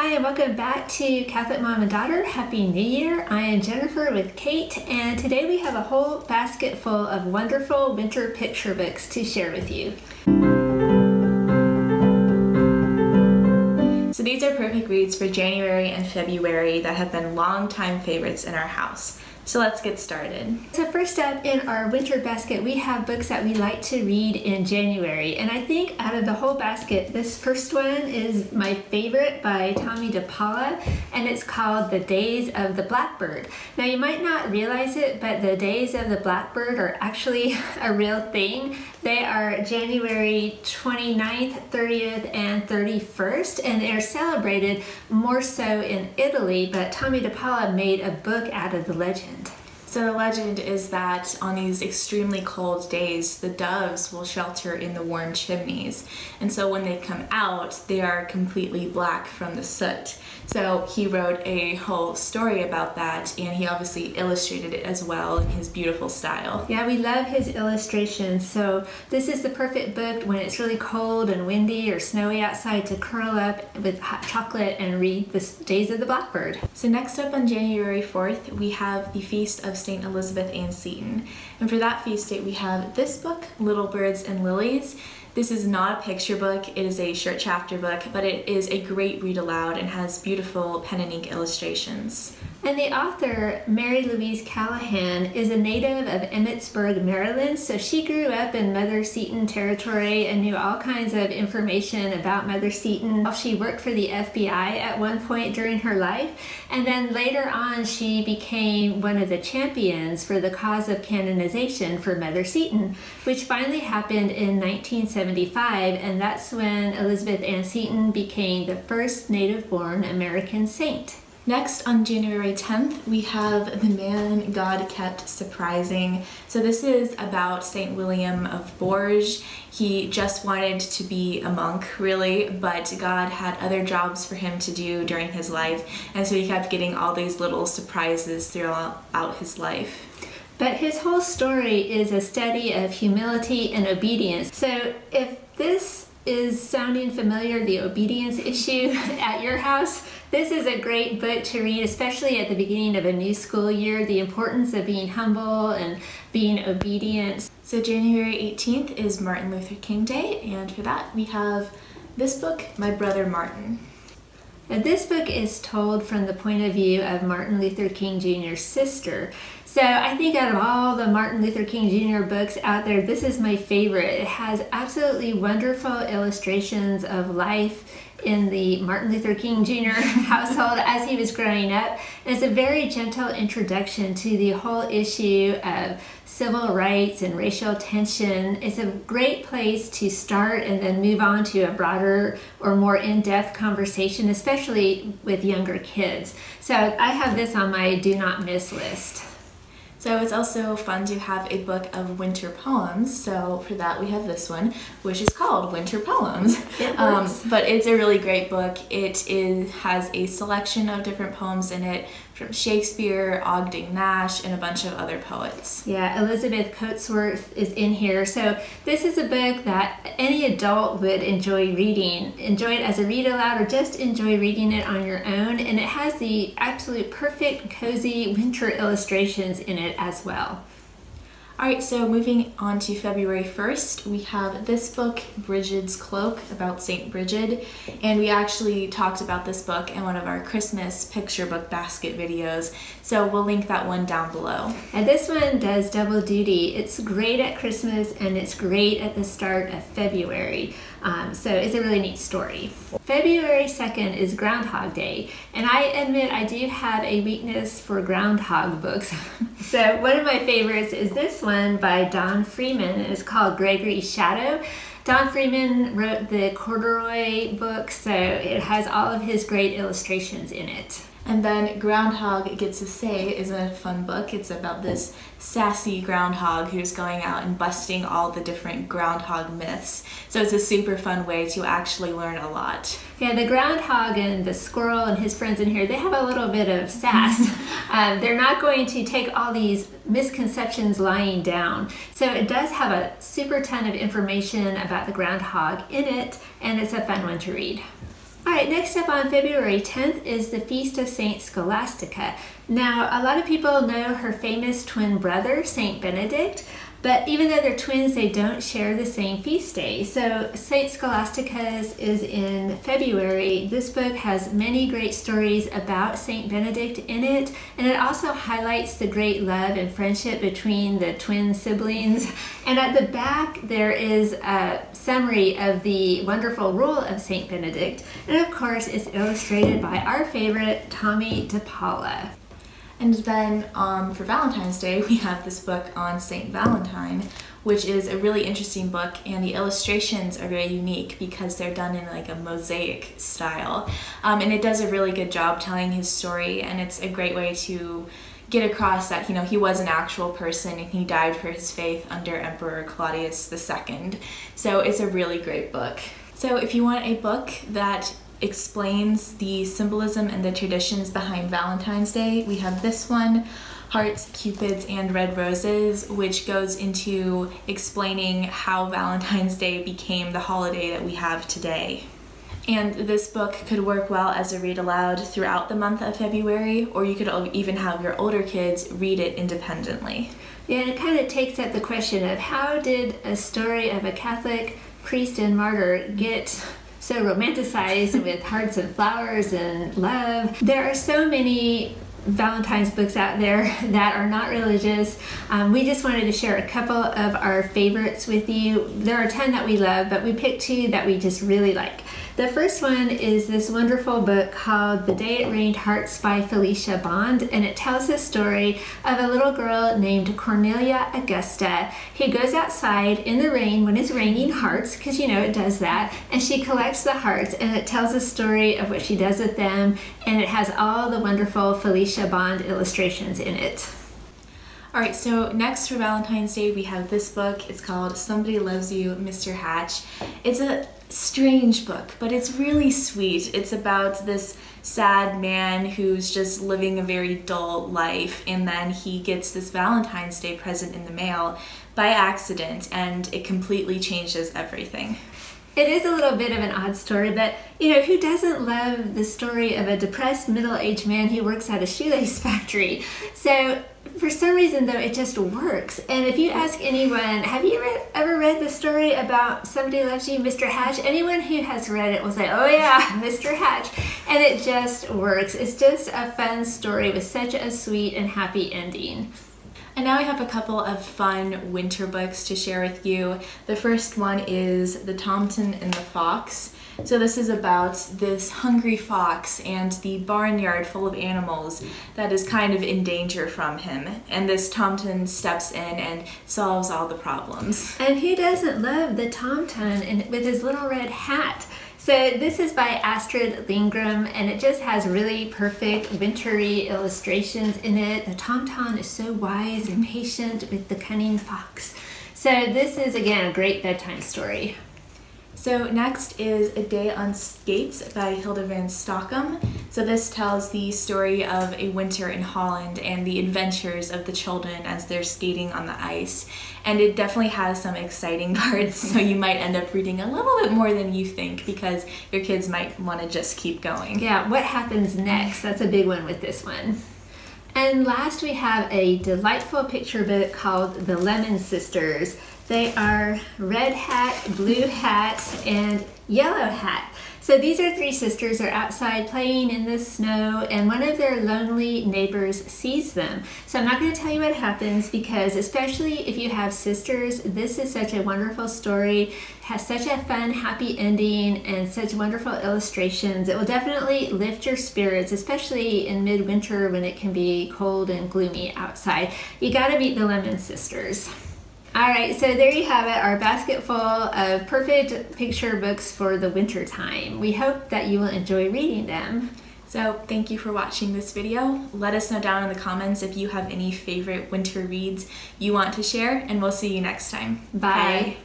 Hi, and welcome back to Catholic Mom and Daughter. Happy New Year. I am Jennifer with Kate, and today we have a whole basket full of wonderful winter picture books to share with you. So these are perfect reads for January and February that have been long-time favorites in our house. So let's get started. So first up in our winter basket, we have books that we like to read in January. And I think out of the whole basket, this first one is my favorite by Tomie dePaola, and it's called The Days of the Blackbird. Now you might not realize it, but the Days of the Blackbird are actually a real thing. They are January 29th, 30th, and 31st, and they're celebrated more so in Italy, but Tomie dePaola made a book out of the legend. So the legend is that on these extremely cold days, the doves will shelter in the warm chimneys. And so when they come out, they are completely black from the soot. So he wrote a whole story about that and he obviously illustrated it as well in his beautiful style. Yeah, we love his illustrations. So this is the perfect book when it's really cold and windy or snowy outside to curl up with hot chocolate and read the Days of the Blackbird. So next up on January 4th, we have the Feast of St. Elizabeth Ann Seton. And for that feast date, we have this book, Little Birds and Lilies. This is not a picture book, it is a short chapter book, but it is a great read aloud and has beautiful pen and ink illustrations. And the author, Mary Louise Callahan, is a native of Emmitsburg, Maryland. So she grew up in Mother Seton territory and knew all kinds of information about Mother Seton. She worked for the FBI at one point during her life. And then later on, she became one of the champions for the cause of canonization for Mother Seton, which finally happened in 1975. And that's when Elizabeth Ann Seton became the first native born American saint. Next, on January 10th, we have The Man God Kept Surprising. So this is about St. William of Bourges. He just wanted to be a monk, really, but God had other jobs for him to do during his life, and so he kept getting all these little surprises throughout his life. But his whole story is a study of humility and obedience. So if this is sounding familiar, the obedience issue at your house, this is a great book to read, especially at the beginning of a new school year, the importance of being humble and being obedient. So January 18th is Martin Luther King Day, and for that we have this book, My Brother Martin. This book is told from the point of view of Martin Luther King Jr.'s sister. So I think out of all the Martin Luther King Jr. books out there, this is my favorite. It has absolutely wonderful illustrations of life in the Martin Luther King Jr. household as he was growing up. it's a very gentle introduction to the whole issue of civil rights and racial tension. It's a great place to start and then move on to a broader or more in-depth conversation, especially with younger kids. So I have this on my do not miss list. So it's also fun to have a book of winter poems. So for that we have this one, which is called Winter Poems. It um, but it's a really great book. It is has a selection of different poems in it from Shakespeare, Ogden Nash, and a bunch of other poets. Yeah, Elizabeth Coatsworth is in here. So this is a book that any adult would enjoy reading. Enjoy it as a read aloud or just enjoy reading it on your own. And it has the absolute perfect cozy winter illustrations in it as well. Alright, so moving on to February 1st, we have this book, Brigid's Cloak, about St. Brigid, and we actually talked about this book in one of our Christmas picture book basket videos, so we'll link that one down below. And this one does double duty. It's great at Christmas and it's great at the start of February. Um, so it's a really neat story. February 2nd is Groundhog Day, and I admit I do have a weakness for groundhog books. so one of my favorites is this one by Don Freeman. It's called Gregory's Shadow. Don Freeman wrote the Corduroy book, so it has all of his great illustrations in it. And then Groundhog Gets a Say is a fun book. It's about this sassy groundhog who's going out and busting all the different groundhog myths. So it's a super fun way to actually learn a lot. Yeah, the groundhog and the squirrel and his friends in here, they have a little bit of sass. um, they're not going to take all these misconceptions lying down. So it does have a super ton of information about the groundhog in it, and it's a fun one to read. All right, next up on February 10th is the Feast of Saint Scholastica. Now, a lot of people know her famous twin brother, Saint Benedict, but even though they're twins, they don't share the same feast day. So St. Scholastica's is in February. This book has many great stories about St. Benedict in it, and it also highlights the great love and friendship between the twin siblings. And at the back, there is a summary of the wonderful rule of St. Benedict. And of course, it's illustrated by our favorite, Tomie dePaola. And then um, for Valentine's Day, we have this book on St. Valentine, which is a really interesting book, and the illustrations are very unique because they're done in like a mosaic style. Um, and it does a really good job telling his story, and it's a great way to get across that you know he was an actual person and he died for his faith under Emperor Claudius II. So it's a really great book. So if you want a book that explains the symbolism and the traditions behind Valentine's Day. We have this one, Hearts, Cupids, and Red Roses, which goes into explaining how Valentine's Day became the holiday that we have today. And this book could work well as a read aloud throughout the month of February, or you could even have your older kids read it independently. Yeah, and it kind of takes up the question of how did a story of a Catholic priest and martyr get so romanticized with hearts and flowers and love. There are so many Valentine's books out there that are not religious. Um, we just wanted to share a couple of our favorites with you. There are 10 that we love, but we picked two that we just really like. The first one is this wonderful book called The Day It Rained Hearts by Felicia Bond, and it tells the story of a little girl named Cornelia Augusta who goes outside in the rain when it's raining hearts, because you know it does that, and she collects the hearts and it tells a story of what she does with them, and it has all the wonderful Felicia Bond illustrations in it. All right, so next for Valentine's Day, we have this book. It's called Somebody Loves You, Mr. Hatch. It's a strange book, but it's really sweet. It's about this sad man who's just living a very dull life, and then he gets this Valentine's Day present in the mail by accident, and it completely changes everything. It is a little bit of an odd story, but you know, who doesn't love the story of a depressed middle aged man who works at a shoelace factory? So, for some reason, though, it just works. And if you ask anyone, have you ever read the story about Somebody Loves You, Mr. Hatch? Anyone who has read it will say, oh, yeah, Mr. Hatch. And it just works. It's just a fun story with such a sweet and happy ending. And now I have a couple of fun winter books to share with you. The first one is The Tomten and the Fox. So this is about this hungry fox and the barnyard full of animals that is kind of in danger from him. And this Tomten steps in and solves all the problems. And who doesn't love the Tomten with his little red hat? So this is by Astrid Lindgren and it just has really perfect wintry illustrations in it. The Tomten is so wise and patient with the cunning fox. So this is again a great bedtime story. So next is A Day on Skates by Hilda van Stockum. So this tells the story of a winter in Holland and the adventures of the children as they're skating on the ice. And it definitely has some exciting parts, so you might end up reading a little bit more than you think because your kids might want to just keep going. Yeah, what happens next? That's a big one with this one. And last we have a delightful picture book called The Lemon Sisters. They are red hat, blue hat, and yellow hat. So these are three sisters are outside playing in the snow and one of their lonely neighbors sees them. So I'm not going to tell you what happens because especially if you have sisters, this is such a wonderful story, has such a fun, happy ending and such wonderful illustrations. It will definitely lift your spirits, especially in midwinter when it can be cold and gloomy outside. You got to meet the Lemon Sisters. All right, so there you have it, our basket full of perfect picture books for the winter time. We hope that you will enjoy reading them. So thank you for watching this video. Let us know down in the comments if you have any favorite winter reads you want to share, and we'll see you next time. Bye. Bye.